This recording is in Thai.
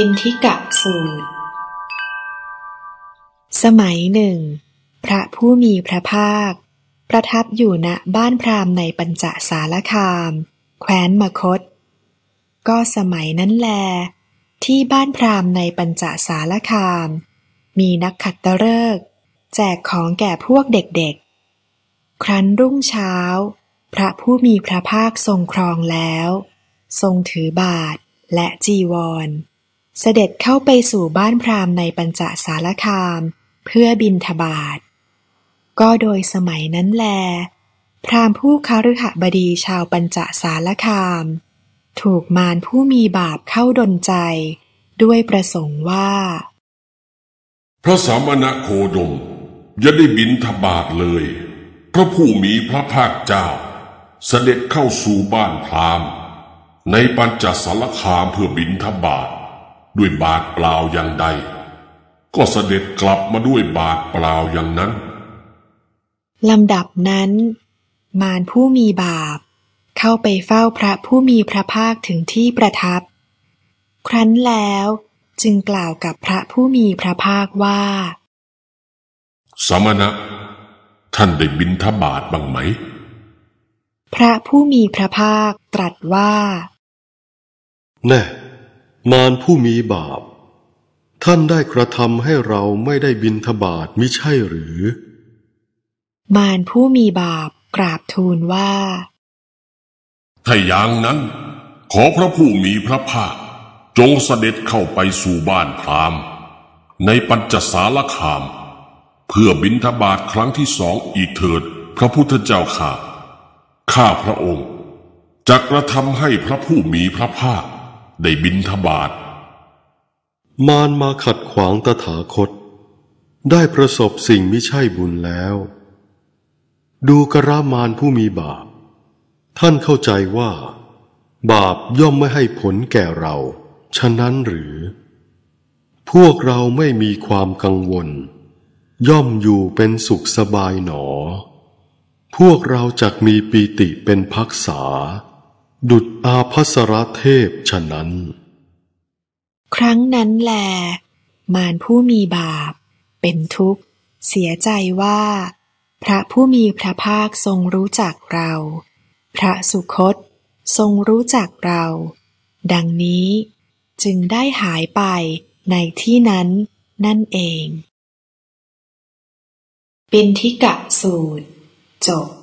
ปินทิกะสูตร สมัยหนึ่ง พระผู้มีพระภาค ประทับอยู่ณบ้านพราหมณ์ในปัญจสารคาม แคว้นมคต ก็สมัยนั้นแล ที่บ้านพราหมณ์ในปัญจสารคาม มีนักขัตฤกษ์แจกของแก่พวกเด็กๆ ครั้นรุ่งเช้า พระผู้มีพระภาคทรงครองแล้ว ทรงถือบาทและจีวร เสด็จเข้าไปสู่บ้านพราหมณ์ในปัญจสารคาม เพื่อบินทบาท ก็โดยสมัยนั้นแล พราหมณ์ผู้คฤหบดีชาวปัญจสารคาม ถูกมารผู้มีบาปเข้าดนใจ ด้วยประสงค์ว่า พระสามณโคดมอย่าได้บินทบาทเลย พระผู้มีพระภาคเจ้า เสด็จเข้าสู่บ้านพราหมณ์ ในปัญจสารคามเพื่อบินทบาท ด้วยบาทเปล่าอย่างใด ก็เสด็จกลับมาด้วยบาทเปล่าอย่างนั้นลำดับนั้น มารผู้มีบาป เข้าไปเฝ้าพระผู้มีพระภาคถึงที่ประทับ ครั้นแล้วจึงกล่าวกับพระผู้มีพระภาคว่า สมณะ ท่านได้บินทบาทบ้างไหม พระผู้มีพระภาคตรัสว่า แน่ มารผู้มีบาป ท่านได้กระทำให้เราไม่ได้บินทบาทมิใช่หรือ มารผู้มีบาปกราบทูลว่า ถ้าอย่างนั้น ขอพระผู้มีพระภาค จงเสด็จเข้าไปสู่บ้านพราหมณ์ในปัญจสารคาม เพื่อบินทบาทครั้งที่สองอีกเถิด พระพุทธเจ้าข้าข้าพระองค์จะกระทำให้พระผู้มีพระภาค ได้บินทบาทมารมาขัดขวางตถาคต ได้ประสบสิ่งไมิใช่บุญแล้ว ดูกระมารผู้มีบาป ท่านเข้าใจว่า บาปย่อมไม่ให้ผลแก่เรา ฉะนั้นหรือ พวกเราไม่มีความกังวล ย่อมอยู่เป็นสุขสบายหนอ พวกเราจักมีปีติเป็นพักษา ดุจอาภัสรเทพฉะนั้น ครั้งนั้นแล มารผู้มีบาป เป็นทุกข์ เสียใจว่า พระผู้มีพระภาคทรงรู้จักเรา พระสุคตทรงรู้จักเรา ดังนี้จึงได้หายไปในที่นั้นนั่นเอง ปินทิกะสูตร จบ